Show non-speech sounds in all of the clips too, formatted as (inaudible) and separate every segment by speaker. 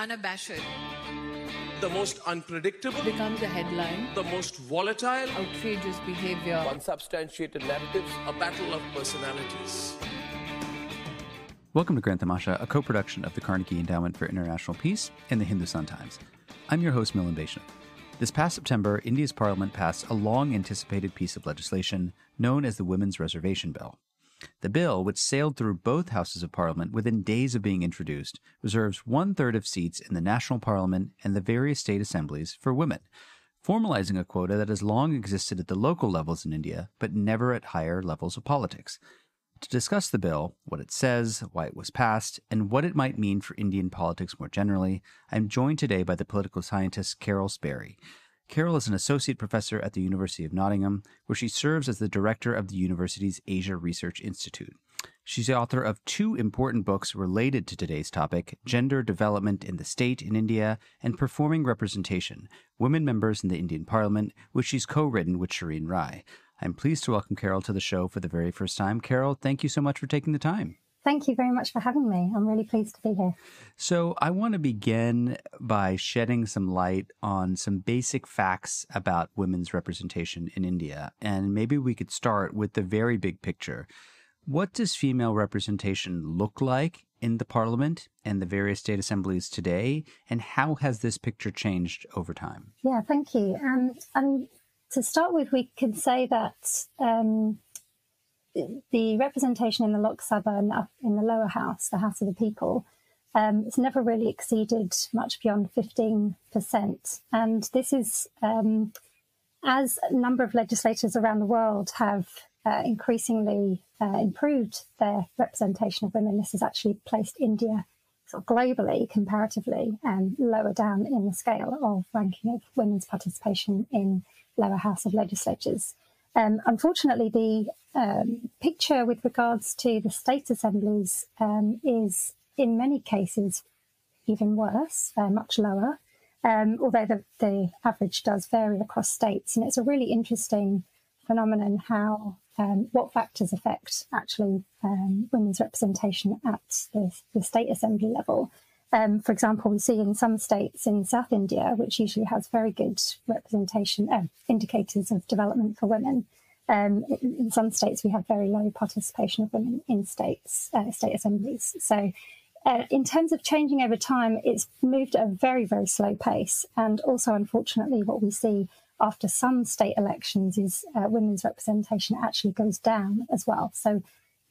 Speaker 1: unabashed,
Speaker 2: the most unpredictable,
Speaker 1: becomes a headline,
Speaker 2: the most volatile,
Speaker 1: outrageous behavior,
Speaker 2: unsubstantiated narratives, a battle of personalities.
Speaker 3: Welcome to Grand Tamasha, a co production of the Carnegie Endowment for International Peace and the Hindustan Times. I'm your host, Milan Vaishnav. This past September, India's parliament passed a long anticipated piece of legislation known as the Women's Reservation Bill. The bill, which sailed through both houses of parliament within days of being introduced, reserves one third of seats in the national parliament and the various state assemblies for women, formalizing a quota that has long existed at the local levels in India, but never at higher levels of politics. To discuss the bill, what it says, why it was passed, and what it might mean for Indian politics more generally, I'm joined today by the political scientist Carole Spary. Carole is an associate professor at the University of Nottingham, where she serves as the director of the university's Asia Research Institute. She's the author of two important books related to today's topic Gender Development in the State in India and Performing Representation Women Members in the Indian Parliament, which she's co written with Shirin Rai. I'm pleased to welcome Carole to the show for the very first time. Carole, thank you so much for taking the time.
Speaker 4: Thank you very much for having me. I'm really pleased to be here.
Speaker 3: So, I want to begin by shedding some light on some basic facts about women's representation in India. And maybe we could start with the very big picture. What does female representation look like in the parliament and the various state assemblies today? And how has this picture changed over time?
Speaker 4: Yeah, thank you. Um, and to start with, we can say that um, the representation in the Lok Sabha and in the lower house, the House of the People, um, it's never really exceeded much beyond 15%. And this is um, as a number of legislators around the world have uh, increasingly uh, improved their representation of women, this has actually placed India sort of globally, comparatively, um, lower down in the scale of ranking of women's participation in lower house of legislatures. Um, unfortunately, the um, picture with regards to the state assemblies um, is, in many cases, even worse, uh, much lower. Um, although the, the, average does vary across states, and it's a really interesting phenomenon how um, what factors affect actually um, women's representation at the, the state assembly level. Um, for example, we see in some states in South India, which usually has very good representation, uh, indicators of development for women. Um, in some states, we have very low participation of women in states, uh, state assemblies. So, uh, in terms of changing over time, it's moved at a very, very slow pace. And also, unfortunately, what we see after some state elections is uh, women's representation actually goes down as well. So,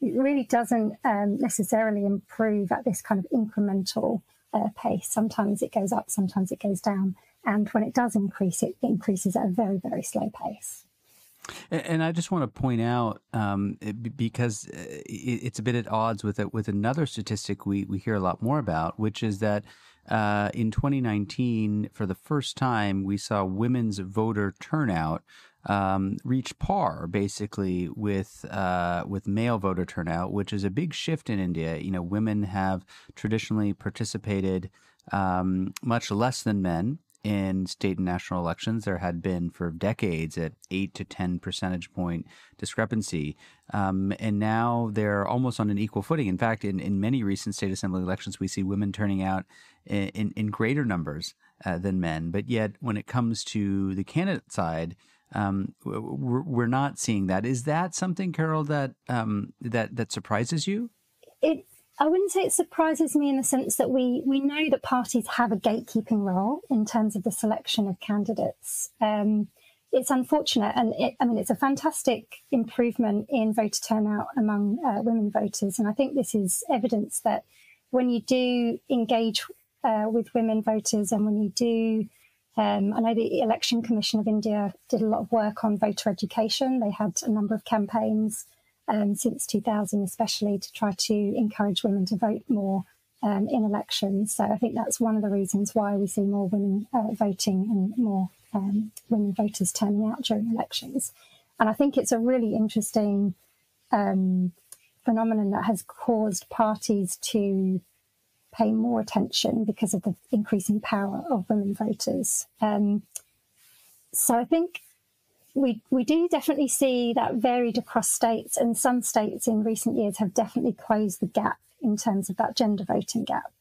Speaker 4: it really doesn't um, necessarily improve at this kind of incremental uh, pace. Sometimes it goes up, sometimes it goes down. And when it does increase, it increases at a very, very slow pace.
Speaker 3: And I just want to point out, um, because uh, it's a bit at odds with it, with another statistic we, we hear a lot more about, which is that uh, in 2019, for the first time, we saw women's voter turnout um, reach par basically with uh, with male voter turnout, which is a big shift in India. You know, women have traditionally participated um, much less than men in state and national elections. There had been for decades at eight to ten percentage point discrepancy, um, and now they're almost on an equal footing. In fact, in, in many recent state assembly elections, we see women turning out in, in, in greater numbers uh, than men. But yet, when it comes to the candidate side, um, we're, not seeing that. Is that something, Carole, that um, that that surprises you?
Speaker 4: It. I wouldn't say it surprises me in the sense that we we know that parties have a gatekeeping role in terms of the selection of candidates. Um, it's unfortunate, and it, I mean it's a fantastic improvement in voter turnout among uh, women voters, and I think this is evidence that when you do engage uh, with women voters and when you do um, I know the Election Commission of India did a lot of work on voter education. They had a number of campaigns um, since 2000, especially to try to encourage women to vote more um, in elections. So I think that's one of the reasons why we see more women uh, voting and more um, women voters turning out during elections. And I think it's a really interesting um, phenomenon that has caused parties to pay more attention because of the increasing power of women voters. Um, so I think we we do definitely see that varied across states, and some states in recent years have definitely closed the gap in terms of that gender voting gap.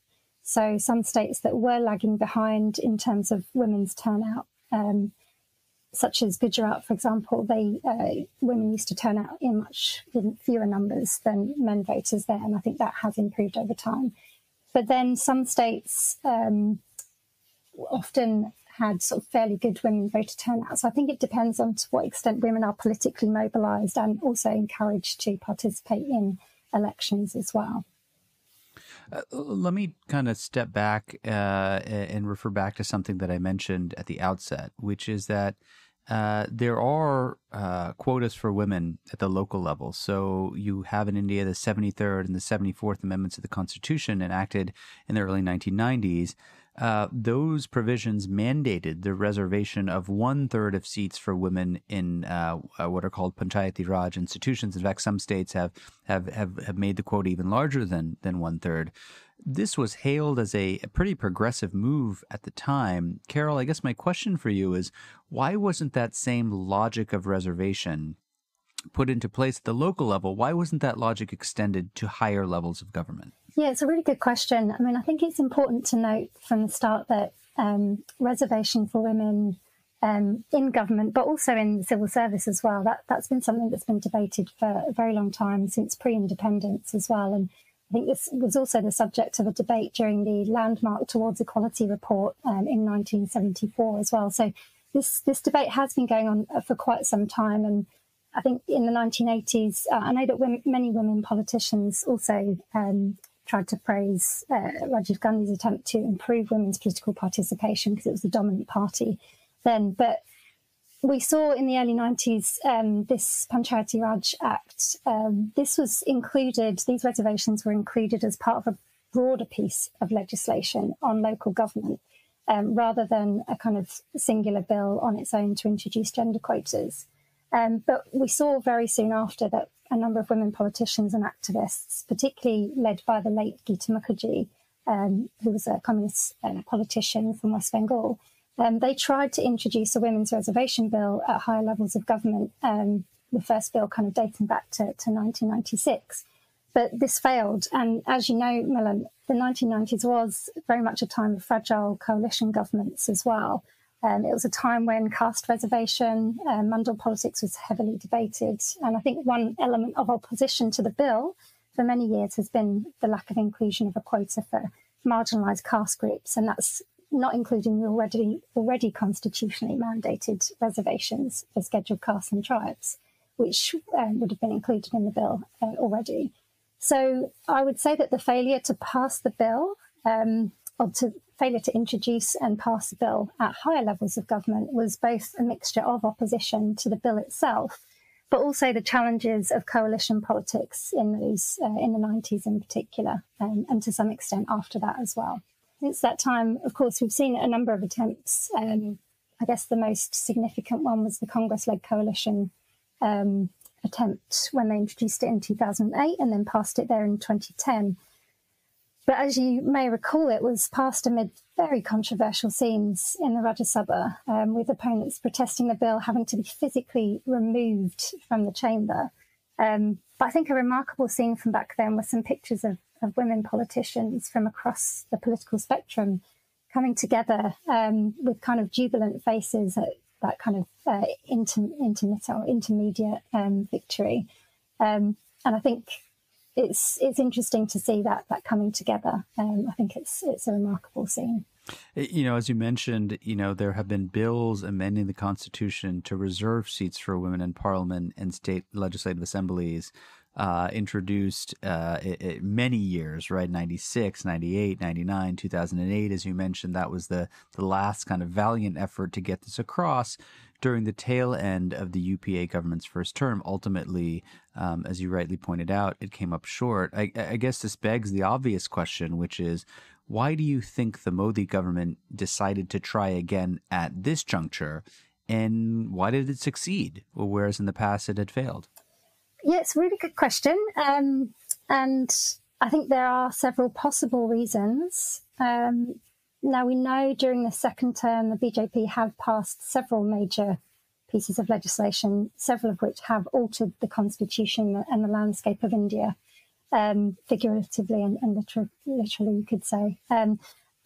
Speaker 4: So some states that were lagging behind in terms of women's turnout, um, such as Gujarat, for example, they uh, women used to turn out in much fewer numbers than men voters there, and I think that has improved over time. But then some states um, often had sort of fairly good women voter turnout. So I think it depends on to what extent women are politically mobilised and also encouraged to participate in elections as well.
Speaker 3: Uh, let me kind of step back uh, and refer back to something that I mentioned at the outset, which is that uh, there are uh, quotas for women at the local level. So you have in India the 73rd and the 74th Amendments of the Constitution enacted in the early 1990s uh, those provisions mandated the reservation of one third of seats for women in uh, uh, what are called panchayati raj institutions. In fact, some states have have have, have made the quota even larger than than one third. This was hailed as a, a pretty progressive move at the time. Carole, I guess my question for you is why wasn't that same logic of reservation put into place at the local level? Why wasn't that logic extended to higher levels of government?
Speaker 4: Yeah, it's a really good question. I mean, I think it's important to note from the start that um, reservation for women um, in government, but also in the civil service as well, that, that's been something that's been debated for a very long time since pre independence as well. And I think this was also the subject of a debate during the Landmark Towards Equality report um, in 1974 as well. So this, this debate has been going on for quite some time. And I think in the 1980s, uh, I know that women, many women politicians also um, tried to praise uh, Rajiv Gandhi's attempt to improve women's political participation because it was the dominant party then. But we saw in the early 90s um, this Panchayati Raj Act. Um, this was included, these reservations were included as part of a broader piece of legislation on local government um, rather than a kind of singular bill on its own to introduce gender quotas. Um, but we saw very soon after that a number of women politicians and activists, particularly led by the late Geeta Mukherjee, um, who was a communist uh, politician from West Bengal. Um, they tried to introduce a women's reservation bill at higher levels of government, um, the first bill kind of dating back to, to 1996. But this failed. And as you know, Milan, the 1990s was very much a time of fragile coalition governments as well. Um, it was a time when caste reservation, uh, Mandal politics was heavily debated. And I think one element of opposition to the bill for many years has been the lack of inclusion of a quota for marginalised caste groups. And that's not including the already, already constitutionally mandated reservations for scheduled castes and tribes, which um, would have been included in the bill uh, already. So I would say that the failure to pass the bill um, or to failure to introduce and pass a bill at higher levels of government was both a mixture of opposition to the bill itself, but also the challenges of coalition politics in those uh, in the 90s in particular, um, and to some extent after that as well. Since that time, of course, we've seen a number of attempts. Um, I guess the most significant one was the Congress-led coalition um, attempt when they introduced it in 2008 and then passed it there in 2010. But as you may recall, it was passed amid very controversial scenes in the Rajya Sabha, um, with opponents protesting the bill having to be physically removed from the chamber. Um, but I think a remarkable scene from back then were some pictures of, of women politicians from across the political spectrum coming together um, with kind of jubilant faces at that kind of uh, inter- intermittent or intermediate um, victory. Um, and I think it's it's interesting to see that that coming together. Um, I think it's it's a remarkable scene.
Speaker 3: You know, as you mentioned, you know there have been bills amending the Constitution to reserve seats for women in Parliament and state legislative assemblies. Uh, introduced uh, it, it, many years, right? 96, 98, 99, 2008, as you mentioned, that was the, the last kind of valiant effort to get this across during the tail end of the UPA government's first term. Ultimately, um, as you rightly pointed out, it came up short. I, I guess this begs the obvious question, which is why do you think the Modi government decided to try again at this juncture? And why did it succeed, whereas in the past it had failed?
Speaker 4: Yeah, it's a really good question. Um, and I think there are several possible reasons. Um, now, we know during the second term, the BJP have passed several major pieces of legislation, several of which have altered the constitution and the landscape of India. um, figuratively and, and literally, literally, you could say. Um,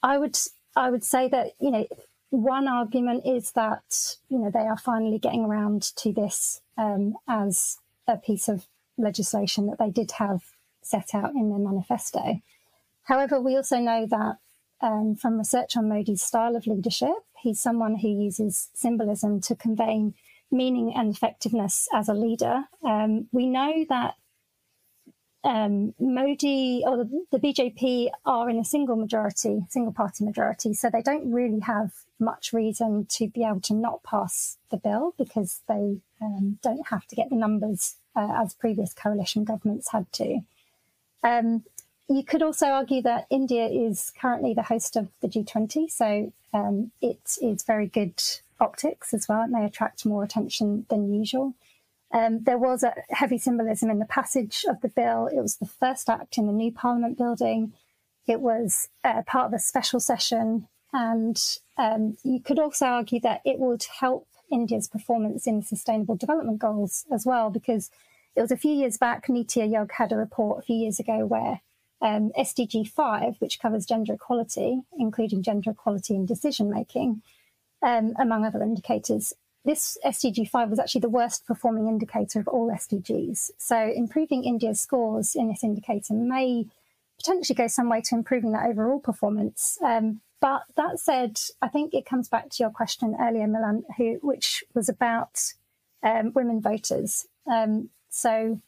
Speaker 4: I would I would say that you know one argument is that you know they are finally getting around to this um, as a piece of legislation that they did have set out in their manifesto. However, we also know that um, from research on Modi's style of leadership, he's someone who uses symbolism to convey meaning and effectiveness as a leader. Um, we know that um, Modi or the, the, BJP are in a single majority, single party majority, so they don't really have much reason to be able to not pass the bill because they um, don't have to get the numbers uh, as previous coalition governments had to. Um, you could also argue that India is currently the host of the G20, so um, it is very good optics as well. It may attract more attention than usual. Um, there was a heavy symbolism in the passage of the bill. It was the first act in the new Parliament building. It was uh, part of a special session. And um, you could also argue that it would help India's performance in Sustainable Development Goals as well, because it was a few years back, Niti Aayog had a report a few years ago where um, SDG 5, which covers gender equality, including gender equality in decision making, um, among other indicators, this SDG 5 was actually the worst performing indicator of all SDGs. So improving India's scores in this indicator may potentially go some way to improving that overall performance. Um, but that said, I think it comes back to your question earlier, Milan, who, which was about um, women voters. Um, so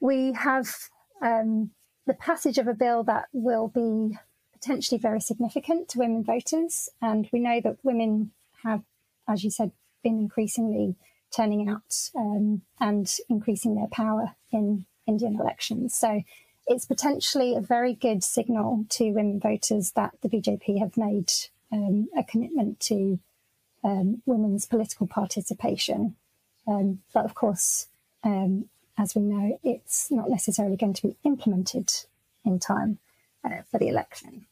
Speaker 4: we have um, the passage of a bill that will be potentially very significant to women voters. And we know that women have as you said, been increasingly turning out um, and increasing their power in Indian elections. So it's potentially a very good signal to women voters that the BJP have made um, a commitment to um, women's political participation. Um, but of course, um, as we know, it's not necessarily going to be implemented in time uh, for the election.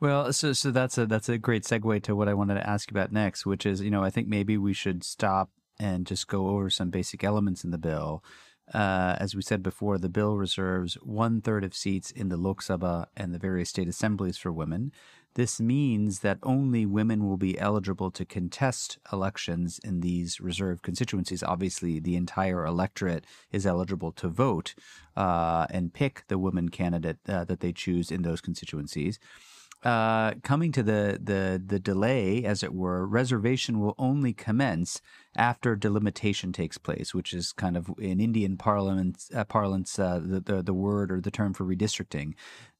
Speaker 3: Well, so so that's a that's a great segue to what I wanted to ask you about next, which is you know I think maybe we should stop and just go over some basic elements in the bill. Uh, as we said before, the bill reserves one third of seats in the Lok Sabha and the various state assemblies for women. This means that only women will be eligible to contest elections in these reserved constituencies. Obviously, the entire electorate is eligible to vote uh, and pick the woman candidate uh, that they choose in those constituencies uh, coming to the, the the delay, as it were, reservation will only commence after delimitation takes place, which is kind of in Indian parliament uh, parlance uh, the, the the word or the term for redistricting.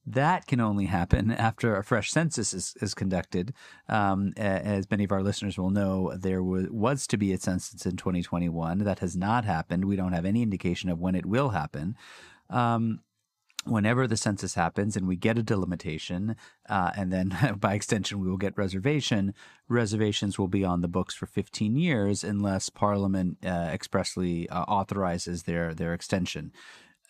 Speaker 3: That can only happen after a fresh census is, is conducted. Um, as many of our listeners will know, there was, was to be a census in 2021. That has not happened. We don't have any indication of when it will happen. Um, whenever the census happens and we get a delimitation, uh, and then (laughs) by extension we will get reservation, reservations will be on the books for 15 years unless Parliament uh, expressly uh, authorizes their their extension.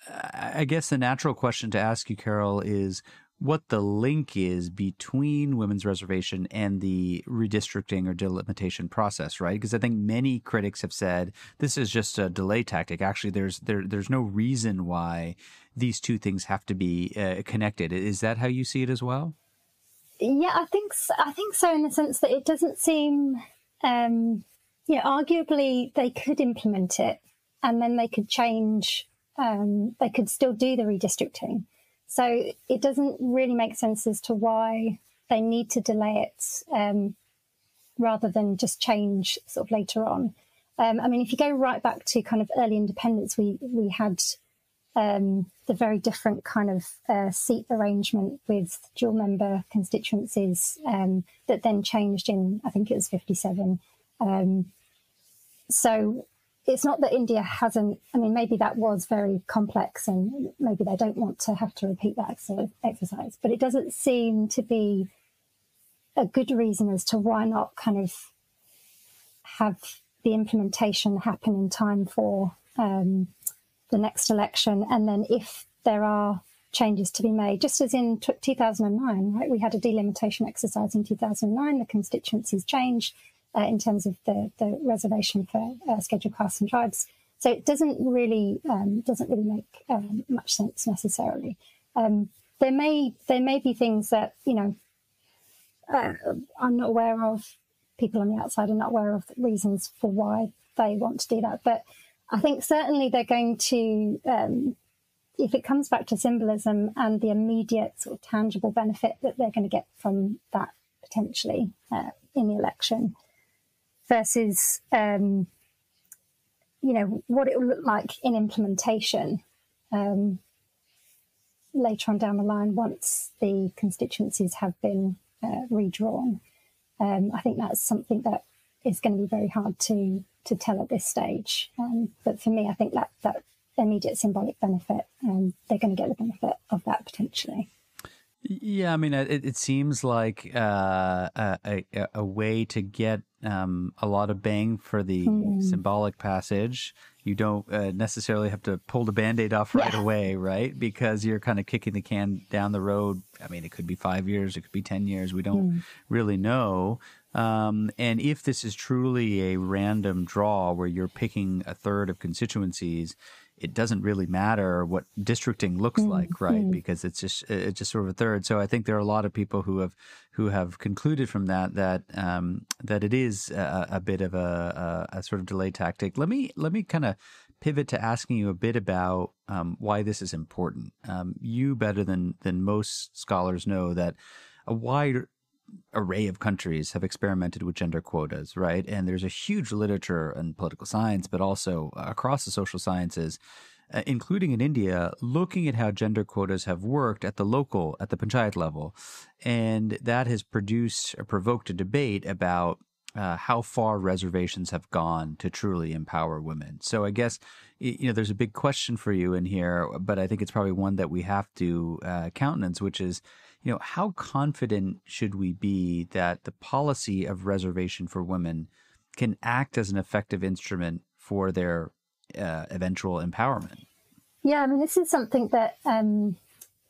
Speaker 3: I guess the natural question to ask you, Carole, is what the link is between women's reservation and the redistricting or delimitation process, right? Because I think many critics have said this is just a delay tactic. Actually, there's there there's no reason why these two things have to be uh, connected. Is that how you see it as well?
Speaker 4: Yeah, I think so. I think so in the sense that it doesn't seem, um, yeah, arguably they could implement it and then they could change. Um, they could still do the redistricting so it doesn't really make sense as to why they need to delay it um, rather than just change sort of later on. Um, I mean, if you go right back to kind of early independence, we we had um, the very different kind of uh, seat arrangement with dual member constituencies um, that then changed in I think it was fifty seven. Um, so it's not that India hasn't, I mean, maybe that was very complex and maybe they don't want to have to repeat that exercise, but it doesn't seem to be a good reason as to why not kind of have the implementation happen in time for um, the next election. And then if there are changes to be made, just as in t- 2009, right? We had a delimitation exercise in 2009, the constituencies changed uh, in terms of the, the reservation for uh, scheduled castes and tribes. So it doesn't really um, doesn't really make um, much sense necessarily. Um, there may there may be things that you know uh, I'm not aware of. People on the outside are not aware of the reasons for why they want to do that. But I think certainly they're going to, um, if it comes back to symbolism and the immediate sort of tangible benefit that they're going to get from that potentially uh, in the election versus, um, you know, what it will look like in implementation um, later on down the line once the constituencies have been uh, redrawn. Um, I think that's something that is going to be very hard to to tell at this stage. Um, but for me, I think that that immediate symbolic benefit, um, they're going to get the benefit of that potentially.
Speaker 3: Yeah, I mean, it, it seems like uh, a, a, a way to get um, a lot of bang for the mm. symbolic passage. You don't uh, necessarily have to pull the band aid off right yeah. away, right? Because you're kind of kicking the can down the road. I mean, it could be five years, it could be 10 years. We don't mm. really know. Um, and if this is truly a random draw where you're picking a third of constituencies, it doesn't really matter what districting looks mm, like, right? Mm. Because it's just it's just sort of a third. So I think there are a lot of people who have who have concluded from that that um, that it is a, a bit of a, a, a, sort of delay tactic. Let me let me kind of pivot to asking you a bit about um, why this is important. Um, you better than than most scholars know that a wide array of countries have experimented with gender quotas, right? And there's a huge literature in political science, but also across the social sciences, uh, including in India, looking at how gender quotas have worked at the local, at the panchayat level. And that has produced or provoked a debate about uh, how far reservations have gone to truly empower women. So I guess you know there's a big question for you in here, but I think it's probably one that we have to uh, countenance, which is you know, how confident should we be that the policy of reservation for women can act as an effective instrument for their uh, eventual empowerment?
Speaker 4: Yeah, I mean, this is something that, um,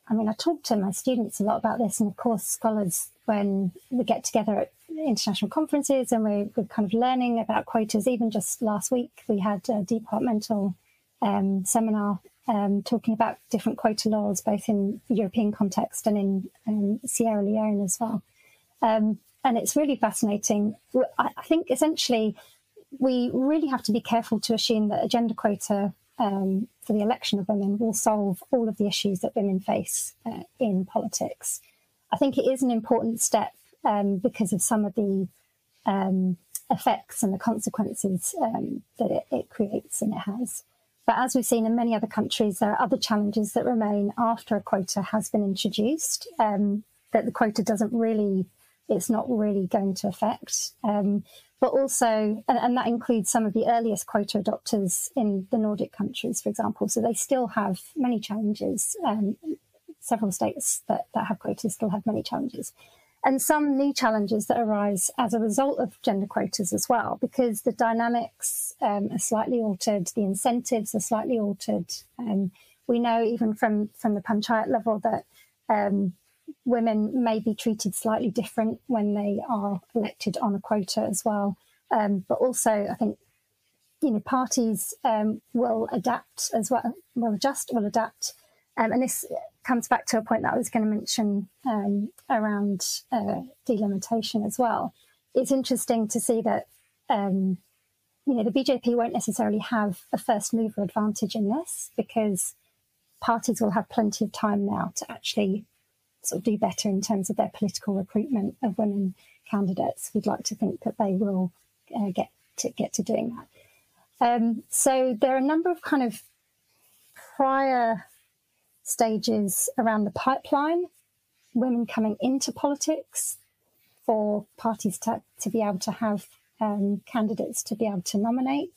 Speaker 4: I mean, I talk to my students a lot about this, and of course, scholars, when we get together at international conferences and we're, we're kind of learning about quotas, even just last week, we had a departmental um, seminar um, talking about different quota laws, both in European context and in um, Sierra Leone as well. Um, and it's really fascinating. I, I, think essentially we really have to be careful to assume that a gender quota um, for the election of women will solve all of the issues that women face uh, in politics. I think it is an important step um, because of some of the um, effects and the consequences that it, it creates and it has. But as we've seen in many other countries, there are other challenges that remain after a quota has been introduced um, that the quota doesn't really, it's not really going to affect. Um, but also, and, and, that includes some of the earliest quota adopters in the Nordic countries, for example. So they still have many challenges. Um, several states that, that have quotas still have many challenges and some new challenges that arise as a result of gender quotas as well, because the dynamics um, are slightly altered, the incentives are slightly altered. Um, we know even from from the panchayat level that um, women may be treated slightly different when they are elected on a quota as well. Um, but also, I think you know parties um, will adapt as well, will adjust, will adapt, um, and this comes back to a point that I was going to mention um, around uh, delimitation as well. It's interesting to see that um, you know the BJP won't necessarily have a first mover advantage in this because parties will have plenty of time now to actually sort of do better in terms of their political recruitment of women candidates. We'd like to think that they will uh, get to get to doing that. Um, so there are a number of kind of prior stages around the pipeline, women coming into politics, for parties to, to be able to have um, candidates to be able to nominate.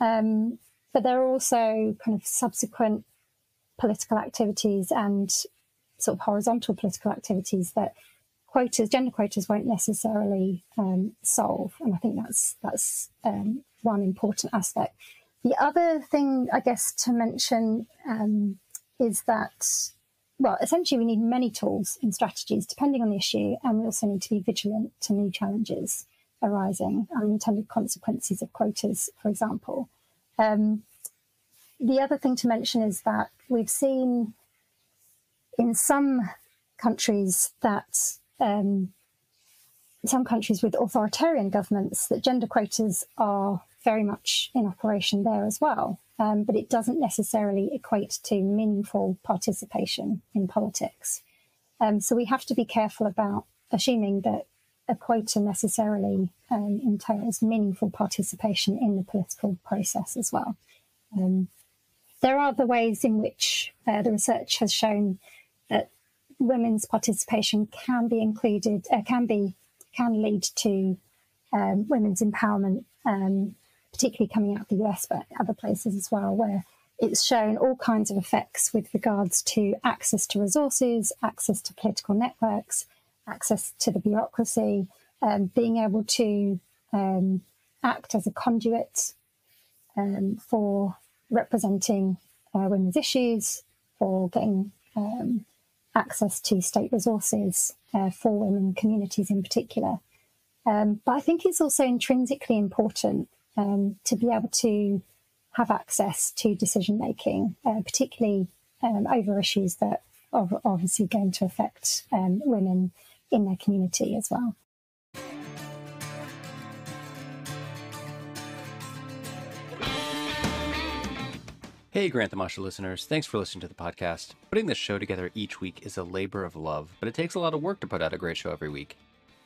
Speaker 4: Um, but there are also kind of subsequent political activities and sort of horizontal political activities that quotas, gender quotas, won't necessarily um, solve. And I think that's that's um, one important aspect. The other thing, I guess, to mention um, is that, well, essentially we need many tools and strategies depending on the issue, and we also need to be vigilant to new challenges arising, unintended consequences of quotas, for example. Um, the other thing to mention is that we've seen in some countries that um, some countries with authoritarian governments that gender quotas are very much in operation there as well. Um, but it doesn't necessarily equate to meaningful participation in politics. Um, so we have to be careful about assuming that a quota necessarily um, entails meaningful participation in the political process as well. Um, there are the ways in which uh, the research has shown that women's participation can be included, uh, can be can lead to um, women's empowerment, um, particularly coming out of the US, but other places as well, where it's shown all kinds of effects with regards to access to resources, access to political networks, access to the bureaucracy, um, being able to um, act as a conduit um, for representing uh, women's issues, for getting um, access to state resources uh, for women communities in particular. Um, but I think it's also intrinsically important um, to be able to have access to decision making, uh, particularly um, over issues that are obviously going to affect um, women in their community as well.
Speaker 3: Hey, Grand Tamasha listeners. Thanks for listening to the podcast. Putting this show together each week is a labor of love, but it takes a lot of work to put out a great show every week.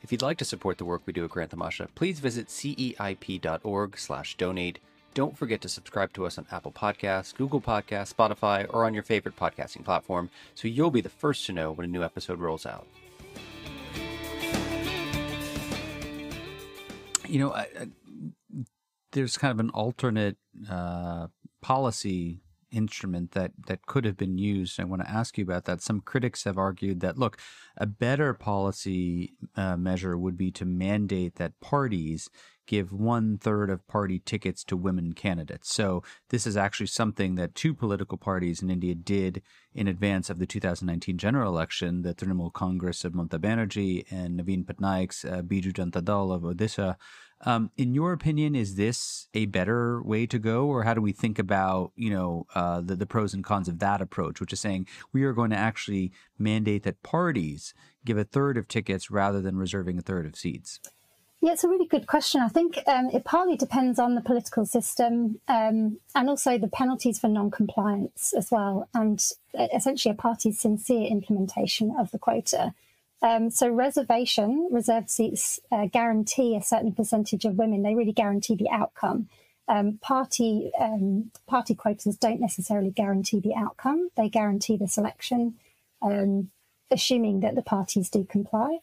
Speaker 3: If you'd like to support the work we do at Grand Tamasha, please visit ceip.org slash donate. Don't forget to subscribe to us on Apple Podcasts, Google Podcasts, Spotify, or on your favorite podcasting platform so you'll be the first to know when a new episode rolls out. You know, I, I, there's kind of an alternate uh, policy instrument that that could have been used. I want to ask you about that. Some critics have argued that look, a better policy uh, measure would be to mandate that parties give one third of party tickets to women candidates. So this is actually something that two political parties in India did in advance of the 2019 general election: the Trinamool Congress of Mamata Banerjee and Naveen Patnaik's uh, Biju Janata Dal of Odisha. Um, in your opinion, is this a better way to go, or how do we think about you know uh, the the pros and cons of that approach, which is saying we are going to actually mandate that parties give a third of tickets rather than reserving a third of seats?
Speaker 4: Yeah, it's a really good question. I think um, it partly depends on the political system um, and also the penalties for non-compliance as well, and uh, essentially a party's sincere implementation of the quota. Um, so reservation, reserved seats uh, guarantee a certain percentage of women. They really guarantee the outcome. Um, party um, party quotas don't necessarily guarantee the outcome. They guarantee the selection, um, assuming that the parties do comply.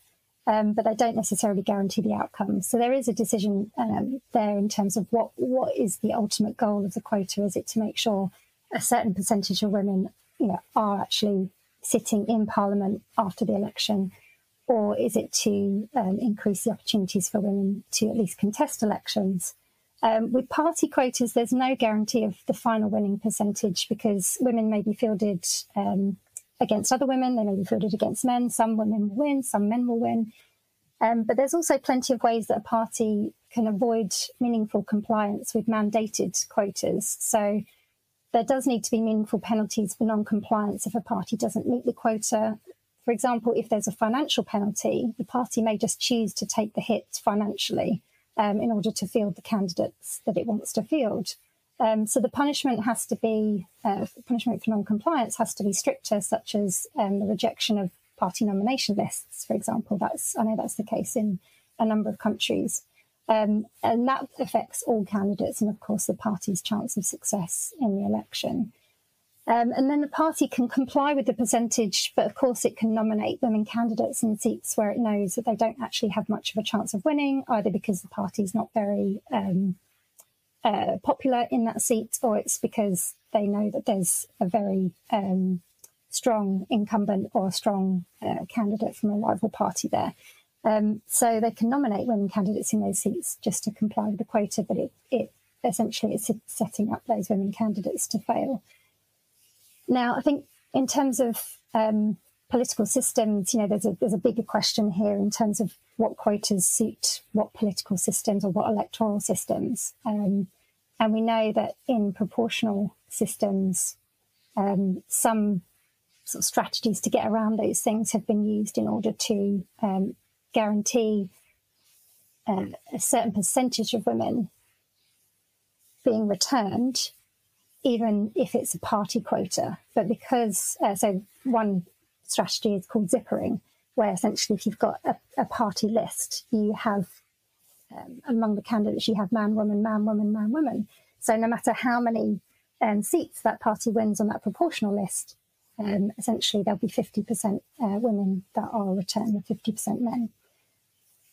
Speaker 4: Um, but they don't necessarily guarantee the outcome. So there is a decision um, there in terms of what what is the ultimate goal of the quota? Is it to make sure a certain percentage of women, you know, are actually sitting in Parliament after the election? Or is it to um, increase the opportunities for women to at least contest elections? Um, with party quotas, there's no guarantee of the final winning percentage because women may be fielded um, against other women, they may be fielded against men. Some women will win, some men will win. Um, but there's also plenty of ways that a party can avoid meaningful compliance with mandated quotas. So there does need to be meaningful penalties for non compliance if a party doesn't meet the quota. For example, if there's a financial penalty, the party may just choose to take the hit financially um, in order to field the candidates that it wants to field. Um, so the punishment has to be uh, punishment for non-compliance has to be stricter, such as um, the rejection of party nomination lists, for example. That's I know that's the case in a number of countries, um, and that affects all candidates and, of course, the party's chance of success in the election. Um, and then the party can comply with the percentage, but of course it can nominate women candidates in seats where it knows that they don't actually have much of a chance of winning, either because the party is not very um, uh, popular in that seat, or it's because they know that there's a very um, strong incumbent or a strong uh, candidate from a rival party there. Um, so they can nominate women candidates in those seats just to comply with the quota, but it, it essentially is setting up those women candidates to fail. Now, I think in terms of um, political systems, you know, there's a there's a bigger question here in terms of what quotas suit what political systems or what electoral systems. Um, and we know that in proportional systems. Um, some sort of strategies to get around those things have been used in order to um, guarantee uh, a certain percentage of women being returned, even if it's a party quota. But because, uh, so one strategy is called zippering, where essentially if you've got a, a party list, you have um, among the candidates, you have man, woman, man, woman, man, woman. So no matter how many um, seats that party wins on that proportional list, um, essentially there'll be 50% uh, women that are returned and 50% men.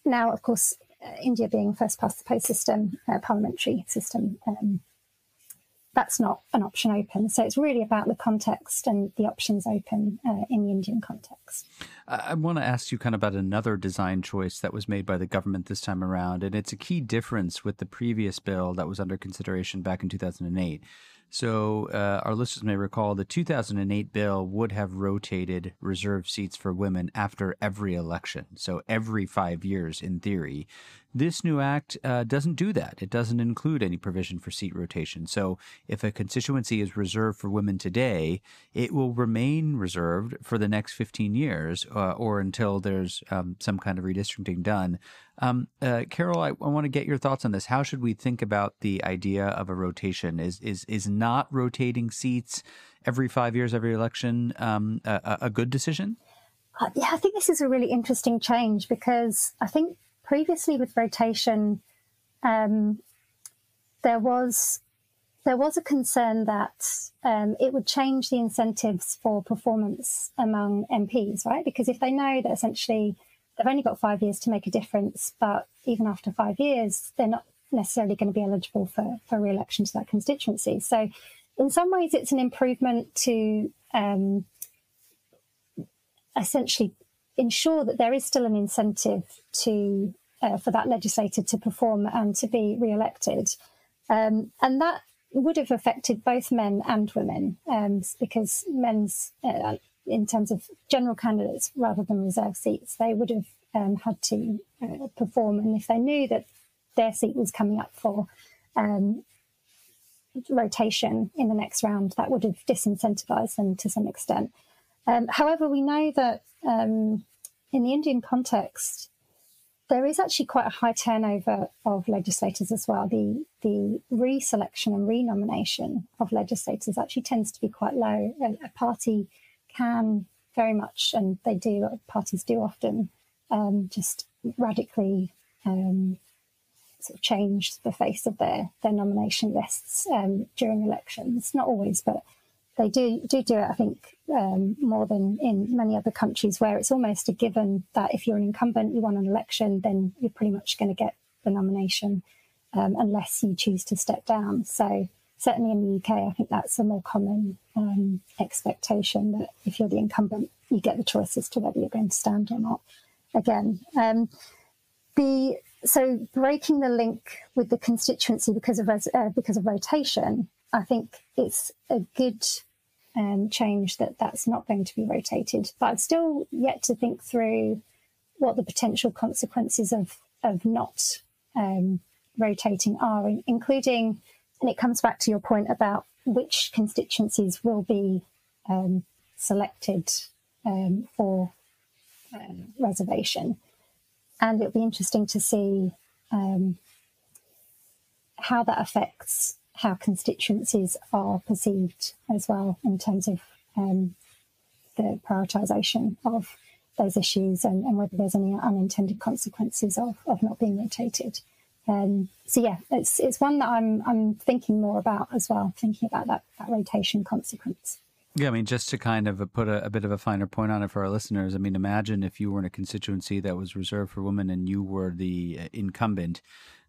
Speaker 4: Now, of course, uh, India being first past the post system, uh, parliamentary system, um, that's not an option open. So it's really about the context and the options open uh, in the Indian context.
Speaker 3: I want to ask you kind of about another design choice that was made by the government this time around, and it's a key difference with the previous bill that was under consideration back in 2008. So, uh, our listeners may recall the 2008 bill would have rotated reserved seats for women after every election. So, every five years, in theory. This new act uh, doesn't do that. It doesn't include any provision for seat rotation. So, if a constituency is reserved for women today, it will remain reserved for the next 15 years uh, or until there's um, some kind of redistricting done. Um, uh, Carole, I, I want to get your thoughts on this. How should we think about the idea of a rotation? Is is is not rotating seats every five years, every election, um, a, a, good decision?
Speaker 4: Uh, yeah, I think this is a really interesting change because I think previously with rotation, um, there was there was a concern that um, it would change the incentives for performance among MPs, right? Because if they know that essentially they've only got five years to make a difference, but even after five years, they're not necessarily going to be eligible for, for re-election to that constituency. So in some ways, it's an improvement to um, essentially ensure that there is still an incentive to uh, for that legislator to perform and to be re-elected, um, and that would have affected both men and women um, because men's uh, in terms of general candidates rather than reserve seats, they would have um, had to uh, perform. And if they knew that their seat was coming up for um, rotation in the next round, that would have disincentivized them to some extent. Um, however, we know that um, in the Indian context, there is actually quite a high turnover of legislators as well. The the reselection and renomination of legislators actually tends to be quite low. A, a party can very much, and they do, parties do often um, just radically um, sort of change the face of their, their nomination lists um, during elections. Not always, but they do do do it. I think um, more than in many other countries, where it's almost a given that if you're an incumbent, you won an election, then you're pretty much going to get the nomination, um, unless you choose to step down. So certainly in the UK, I think that's a more common um, expectation that if you're the incumbent, you get the choice as to whether you're going to stand or not. Again, um, the so breaking the link with the constituency because of uh, because of rotation, I think it's a good um, change that that's not going to be rotated. But I've still yet to think through what the potential consequences of of not um, rotating are, including and it comes back to your point about which constituencies will be um, selected um, for um, reservation. And it'll be interesting to see um, how that affects how constituencies are perceived as well in terms of um, the prioritisation of those issues and, and, whether there's any unintended consequences of, of not being rotated. Um, so yeah, it's it's one that I'm I'm thinking more about as well, thinking about that, that rotation consequence.
Speaker 3: Yeah, I mean, just to kind of put a, a, bit of a finer point on it for our listeners, I mean, imagine if you were in a constituency that was reserved for women and you were the uh, incumbent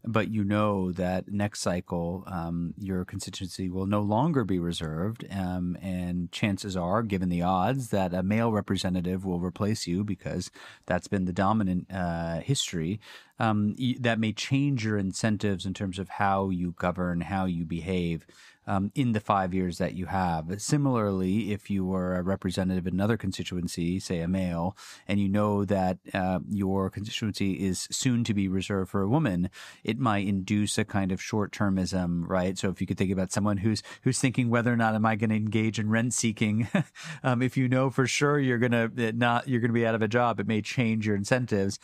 Speaker 3: but you know that next cycle um, your constituency will no longer be reserved, um, and chances are, given the odds, that a male representative will replace you because that's been the dominant uh, history. Um, that may change your incentives in terms of how you govern, how you behave. Um, in the five years that you have. Similarly, if you were a representative in another constituency, say a male, and you know that uh, your constituency is soon to be reserved for a woman, it might induce a kind of short termism, right? So if you could think about someone who's who's thinking whether or not am I going to engage in rent seeking, (laughs) um, if you know for sure you're going to not you're going to be out of a job, it may change your incentives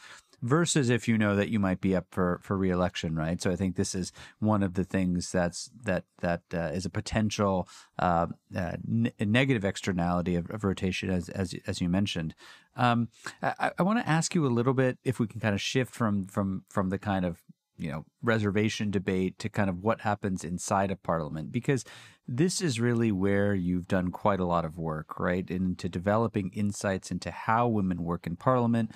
Speaker 3: versus if you know that you might be up for for reelection, right? So I think this is one of the things that's that that uh, is a potential uh, uh, n- negative externality of, of, rotation, as as as you mentioned. Um, I, I want to ask you a little bit if we can kind of shift from from from the kind of you know reservation debate to kind of what happens inside of parliament because this is really where you've done quite a lot of work right into developing insights into how women work in parliament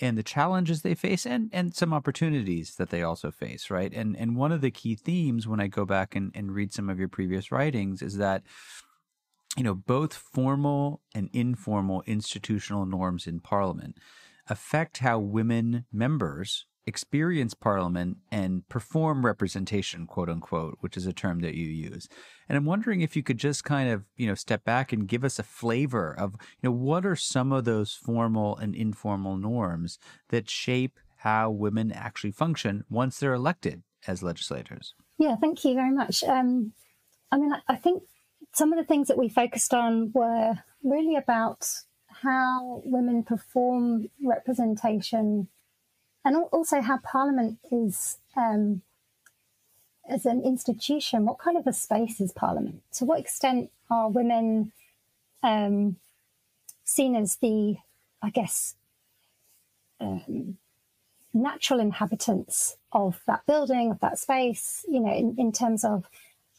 Speaker 3: and the challenges they face and and some opportunities that they also face right? And and one of the key themes when i go back and, and read some of your previous writings is that you know both formal and informal institutional norms in parliament affect how women members experience parliament and perform representation, quote unquote, which is a term that you use. And I'm wondering if you could just kind of, you know, step back and give us a flavor of, you know, what are some of those formal and informal norms that shape how women actually function once they're elected as legislators?
Speaker 4: Yeah, thank you very much. Um, I mean, I think some of the things that we focused on were really about how women perform representation and also how Parliament is um, as an institution. What kind of a space is Parliament? To what extent are women um, seen as the, I guess, um, natural inhabitants of that building, of that space? You know, in, in terms of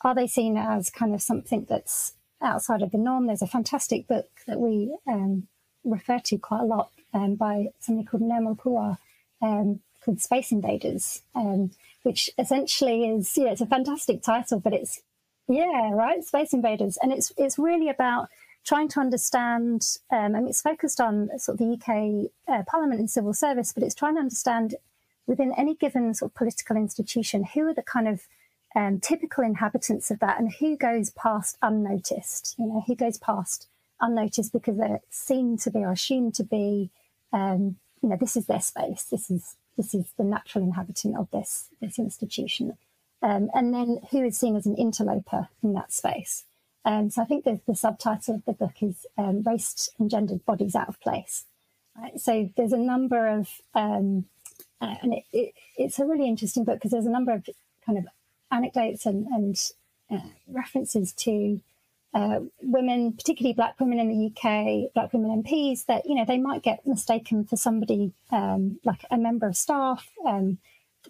Speaker 4: are they seen as kind of something that's outside of the norm? There's a fantastic book that we um, refer to quite a lot um, by somebody called Nirmal Puwar um, called Space Invaders, um, which essentially is, you know, it's a fantastic title, but it's, yeah, right, Space Invaders. And it's, it's really about trying to understand, um, and it's focused on sort of the UK uh, Parliament and civil service, but it's trying to understand within any given sort of political institution, who are the kind of um, typical inhabitants of that and who goes past unnoticed, you know, who goes past unnoticed because they're seen to be or assumed to be um, you know, this is their space. This is this is the natural inhabitant of this this institution. Um, and then who is seen as an interloper in that space. Um, so I think the, the, subtitle of the book is um, Race and Gendered Bodies Out of Place. Right? So there's a number of, um, uh, and it, it, it's a really interesting book because there's a number of kind of anecdotes and, and uh, references to uh, women, particularly black women in the UK, black women MPs, that you know they might get mistaken for somebody um, like a member of staff, um,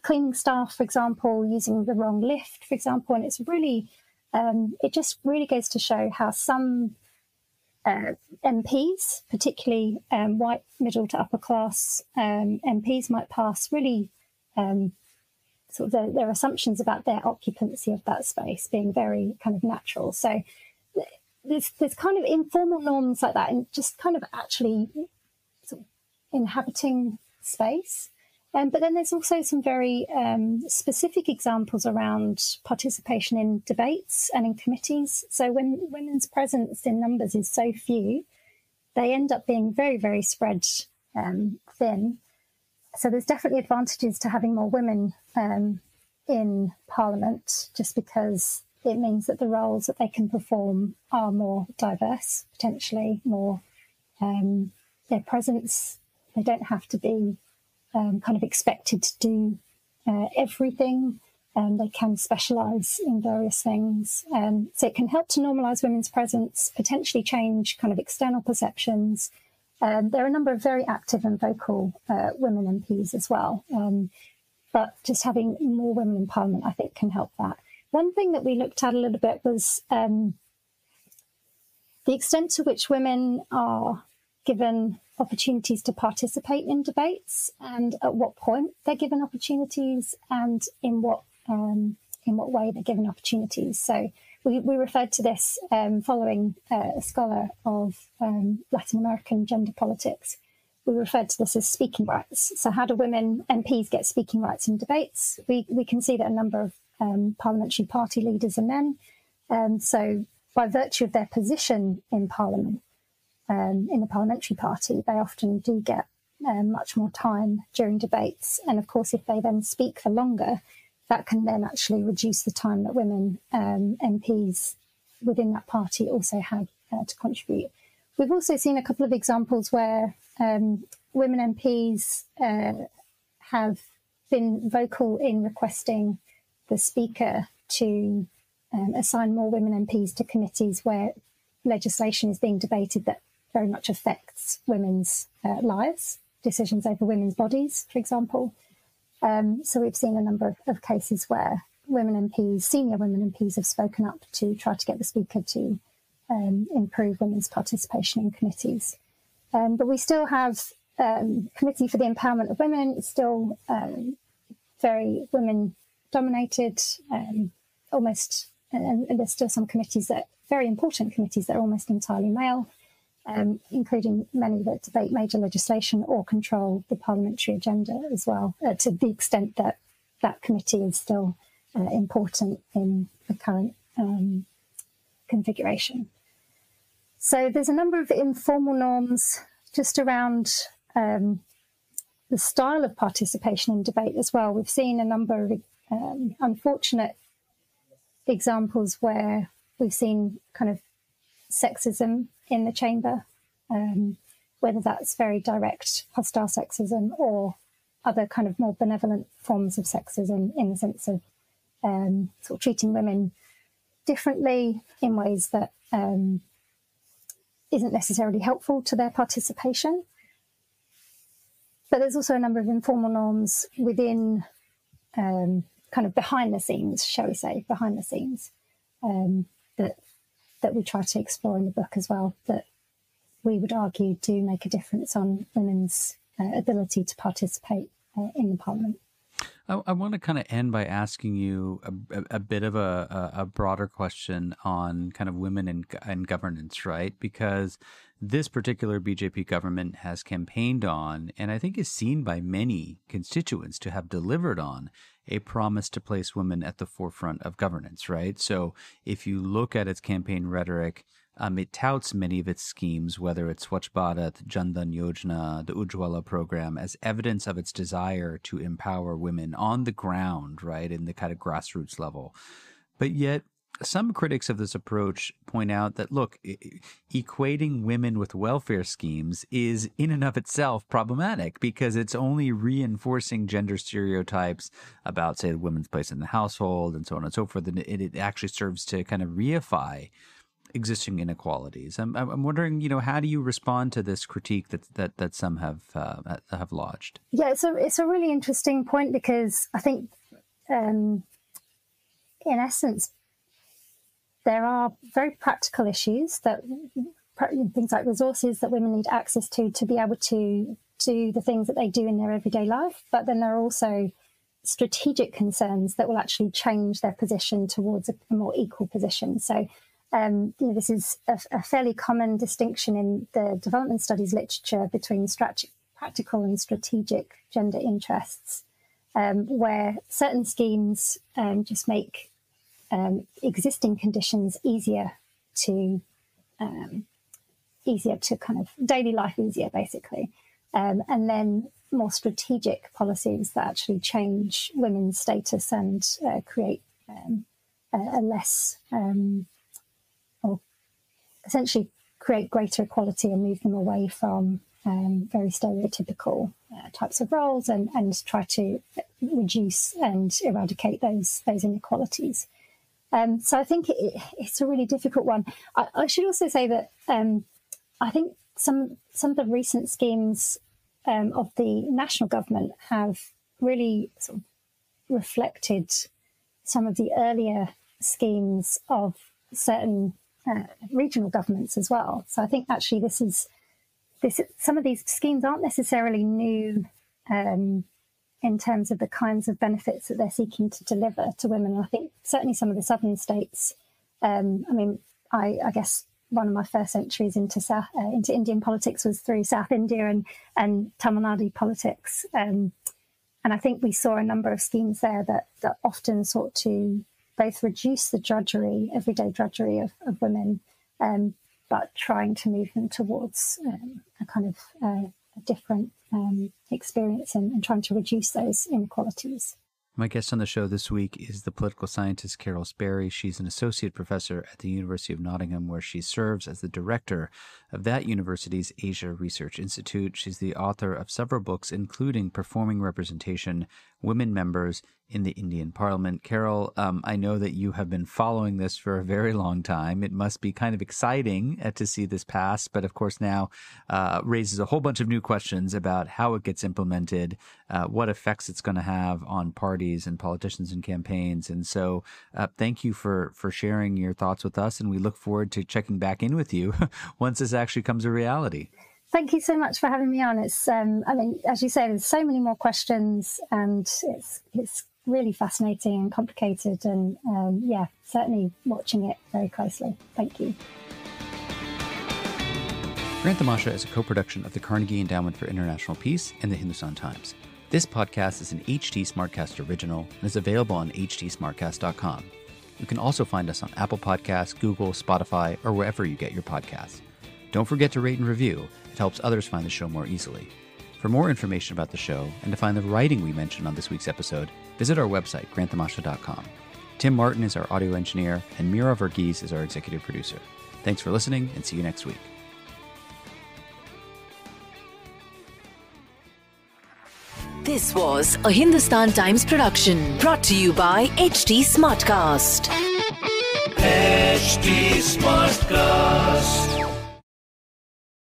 Speaker 4: cleaning staff, for example, using the wrong lift, for example, and it's really um, it just really goes to show how some uh, MPs, particularly um, white middle to upper class um, MPs, might pass really um, sort of their, their assumptions about their occupancy of that space being very kind of natural. So there's there's kind of informal norms like that, and just kind of actually sort of inhabiting space. Um, but then there's also some very um, specific examples around participation in debates and in committees. So when women's presence in numbers is so few, they end up being very, very spread um, thin. So there's definitely advantages to having more women um, in Parliament, just because it means that the roles that they can perform are more diverse, potentially more um, their presence. They don't have to be um, kind of expected to do uh, everything. Um, they can specialise in various things. Um, so it can help to normalise women's presence, potentially change kind of external perceptions. Um, there are a number of very active and vocal uh, women MPs as well. Um, but just having more women in Parliament, I think, can help that. One thing that we looked at a little bit was um, the extent to which women are given opportunities to participate in debates and at what point they're given opportunities and in what um, in what way they're given opportunities. So we, we referred to this um, following uh, a scholar of um, Latin American gender politics. We referred to this as speaking rights. So how do women MPs get speaking rights in debates? We, we can see that a number of um, parliamentary party leaders are men. Um, so, by virtue of their position in Parliament, um, in the parliamentary party, they often do get um, much more time during debates. And of course, if they then speak for longer, that can then actually reduce the time that women um, MPs within that party also have uh, to contribute. We've also seen a couple of examples where um, women MPs uh, have been vocal in requesting the Speaker to um, assign more women MPs to committees where legislation is being debated that very much affects women's uh, lives, decisions over women's bodies, for example. Um, so we've seen a number of, of, cases where women MPs, senior women MPs, have spoken up to try to get the Speaker to um, improve women's participation in committees. Um, but we still have um, Committee for the Empowerment of Women. It's still um, very women dominated, um, almost, and, there's still some committees that very important committees that are almost entirely male. Um, including many that debate major legislation or control the parliamentary agenda as well, uh, to the extent that that committee is still uh, important in the current um, configuration. So there's a number of informal norms just around um, the style of participation in debate as well. We've seen a number of um, unfortunate examples where we've seen kind of sexism in the chamber, um, whether that's very direct hostile sexism or other kind of more benevolent forms of sexism in the sense of um, sort of treating women differently in ways that um, not necessarily helpful to their participation. But there's also a number of informal norms within, um, kind of behind the scenes, shall we say, behind the scenes, um, that that we try to explore in the book as well. That we would argue do make a difference on women's uh, ability to participate uh, in the parliament.
Speaker 3: I, I want to kind of end by asking you a, a, bit of a, a, broader question on kind of women and, governance, right? Because this particular BJP government has campaigned on, and I think is seen by many constituents to have delivered on, a promise to place women at the forefront of governance, right? So if you look at its campaign rhetoric, um, it touts many of its schemes, whether it's Swachh Bharat, Jan Dhan Yojana, the Ujjwala program, as evidence of its desire to empower women on the ground, right, in the kind of grassroots level. But yet, some critics of this approach point out that, look, equating women with welfare schemes is in and of itself problematic because it's only reinforcing gender stereotypes about, say, the women's place in the household and so on and so forth. And it, it actually serves to kind of reify existing inequalities. I'm, I'm wondering, you know, how do you respond to this critique that that, that some have uh, have lodged?
Speaker 4: Yeah, it's a it's a really interesting point because I think, um, in essence, there are very practical issues that things like resources that women need access to to be able to do the things that they do in their everyday life. But then there are also strategic concerns that will actually change their position towards a, more equal position. So um, you know, this is a, a, fairly common distinction in the development studies literature between strat- practical and strategic gender interests, um, where certain schemes um, just make um, existing conditions easier to um, easier to kind of daily life easier, basically, um, and then more strategic policies that actually change women's status and uh, create a, a, less um, essentially create greater equality and move them away from um, very stereotypical uh, types of roles and, and try to reduce and eradicate those those inequalities. Um, so I think it, it's a really difficult one. I, I should also say that um, I think some some of the recent schemes um, of the national government have really sort of reflected some of the earlier schemes of certain uh, regional governments as well. So I think actually this is this some of these schemes aren't necessarily new um, in terms of the kinds of benefits that they're seeking to deliver to women. And I think certainly some of the southern states. Um, I mean, I, I, guess one of my first entries into South, uh, into Indian politics was through South India and and Tamil Nadu politics. Um, and I think we saw a number of schemes there that, that often sought to both reduce the drudgery, everyday drudgery of, of women, um, but trying to move them towards um, a kind of uh, a different um, experience and, and trying to reduce those inequalities.
Speaker 3: My guest on the show this week is the political scientist Carole Spary. She's an associate professor at the University of Nottingham, where she serves as the director of that university's Asia Research Institute. She's the author of several books, including Performing Representation Women Members in the Indian Parliament. Carole, um, I know that you have been following this for a very long time. It must be kind of exciting uh, to see this pass, but of course now uh, raises a whole bunch of new questions about how it gets implemented, uh, what effects it's going to have on parties and politicians and campaigns. And so, uh, thank you for for sharing your thoughts with us, and we look forward to checking back in with you (laughs) once this actually comes a reality.
Speaker 4: Thank you so much for having me on. It's, um, I mean, as you say, there's so many more questions, and it's it's really fascinating and complicated. And um, yeah, certainly watching it very closely. Thank you.
Speaker 3: Grand Grantamasha is a co production of the Carnegie Endowment for International Peace and the Hindustan Times. This podcast is an HT Smartcast original and is available on htsmartcast.com. You can also find us on Apple Podcasts, Google, Spotify, or wherever you get your podcasts. Don't forget to rate and review, it helps others find the show more easily. For more information about the show and to find the writing we mentioned on this week's episode, visit our website, grandtamasha.com. Tim Martin is our audio engineer, and Mira Verghese is our executive producer. Thanks for listening, and see you next week.
Speaker 5: This was a Hindustan Times production brought to you by HT Smartcast.
Speaker 2: HT Smartcast.